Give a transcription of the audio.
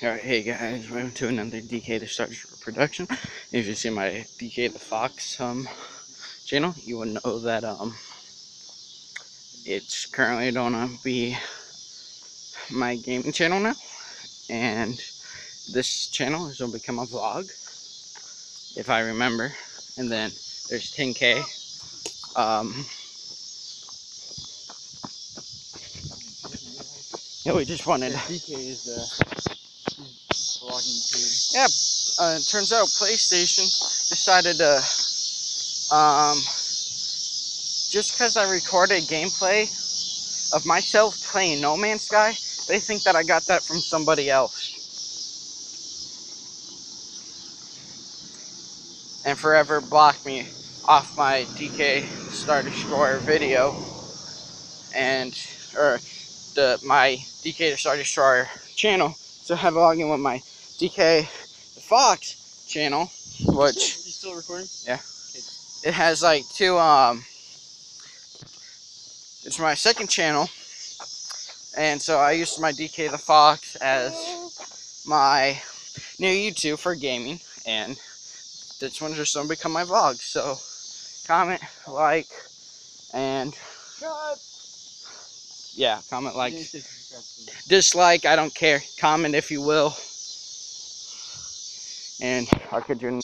Alright, hey guys, welcome to another DK the Star production. If you see my DK the Fox um channel, you will know that um it's currently gonna be my gaming channel now. And this channel is gonna become a vlog, if I remember. And then there's 10k. Um Yeah, we just wanted. DK is too. Yeah, uh, it turns out PlayStation decided to, um, just because I recorded gameplay of myself playing No Man's Sky, they think that I got that from somebody else. And forever blocked me off my DK Star Destroyer video. And, or the my DK Star Destroyer channel. So I have a login with my DK the Fox channel, which You still recording? Yeah. It has like two um it's my second channel. And so I used my DK the Fox as my new YouTube for gaming and this one's just gonna become my vlog. So comment like and yeah comment like You dislike I don't care. Comment if you will. And I could do